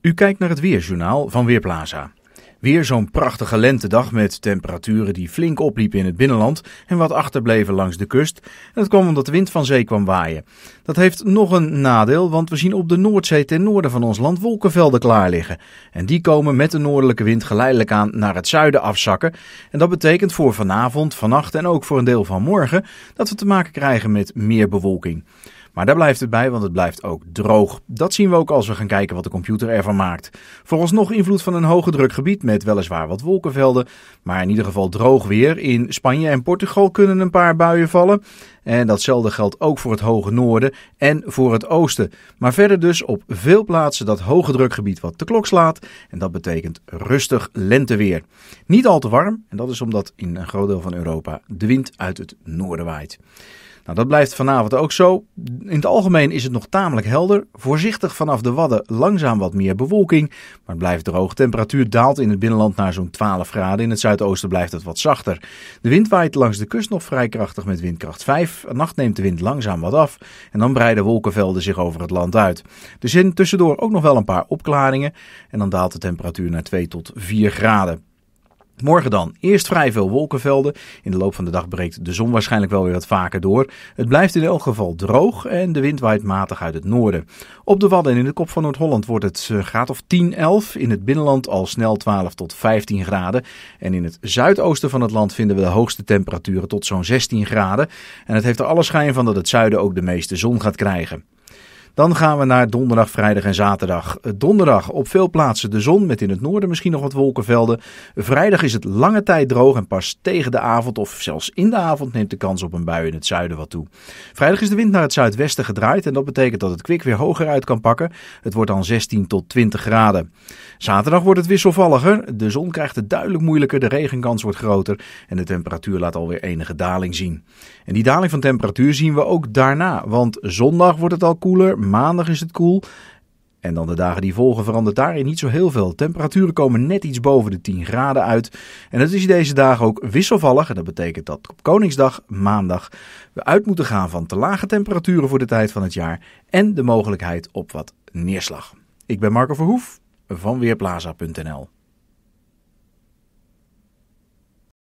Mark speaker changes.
Speaker 1: U kijkt naar het Weerjournaal van Weerplaza. Weer zo'n prachtige lentedag met temperaturen die flink opliepen in het binnenland en wat achterbleven langs de kust. En dat kwam omdat de wind van zee kwam waaien. Dat heeft nog een nadeel, want we zien op de Noordzee ten noorden van ons land wolkenvelden klaar liggen. En die komen met de noordelijke wind geleidelijk aan naar het zuiden afzakken. En dat betekent voor vanavond, vannacht en ook voor een deel van morgen dat we te maken krijgen met meer bewolking. Maar daar blijft het bij, want het blijft ook droog. Dat zien we ook als we gaan kijken wat de computer ervan maakt. Vooralsnog invloed van een hoge drukgebied met weliswaar wat wolkenvelden, maar in ieder geval droog weer. In Spanje en Portugal kunnen een paar buien vallen. En datzelfde geldt ook voor het hoge noorden en voor het oosten. Maar verder dus op veel plaatsen dat hoge drukgebied wat de klok slaat. En dat betekent rustig lenteweer. Niet al te warm, en dat is omdat in een groot deel van Europa de wind uit het noorden waait. Nou, dat blijft vanavond ook zo. In het algemeen is het nog tamelijk helder. Voorzichtig vanaf de Wadden langzaam wat meer bewolking. Maar het blijft droog. Temperatuur daalt in het binnenland naar zo'n 12 graden. In het zuidoosten blijft het wat zachter. De wind waait langs de kust nog vrij krachtig met windkracht 5. Nacht neemt de wind langzaam wat af. En dan breiden wolkenvelden zich over het land uit. Er zijn tussendoor ook nog wel een paar opklaringen. En dan daalt de temperatuur naar 2 tot 4 graden. Morgen dan. Eerst vrij veel wolkenvelden. In de loop van de dag breekt de zon waarschijnlijk wel weer wat vaker door. Het blijft in elk geval droog en de wind waait matig uit het noorden. Op de Wadden en in de kop van Noord-Holland wordt het eh, graad of 10, 11. In het binnenland al snel 12 tot 15 graden. En in het zuidoosten van het land vinden we de hoogste temperaturen tot zo'n 16 graden. En het heeft er alle schijn van dat het zuiden ook de meeste zon gaat krijgen. Dan gaan we naar donderdag, vrijdag en zaterdag. Donderdag op veel plaatsen de zon met in het noorden misschien nog wat wolkenvelden. Vrijdag is het lange tijd droog en pas tegen de avond of zelfs in de avond neemt de kans op een bui in het zuiden wat toe. Vrijdag is de wind naar het zuidwesten gedraaid en dat betekent dat het kwik weer hoger uit kan pakken. Het wordt dan 16 tot 20 graden. Zaterdag wordt het wisselvalliger. De zon krijgt het duidelijk moeilijker, de regenkans wordt groter en de temperatuur laat alweer enige daling zien. En die daling van temperatuur zien we ook daarna, want zondag wordt het al koeler, maandag is het koel. En dan de dagen die volgen verandert daarin niet zo heel veel. Temperaturen komen net iets boven de 10 graden uit. En het is deze dagen ook wisselvallig. En dat betekent dat op Koningsdag, maandag, we uit moeten gaan van te lage temperaturen voor de tijd van het jaar. En de mogelijkheid op wat neerslag. Ik ben Marco Verhoef van Weerplaza.nl.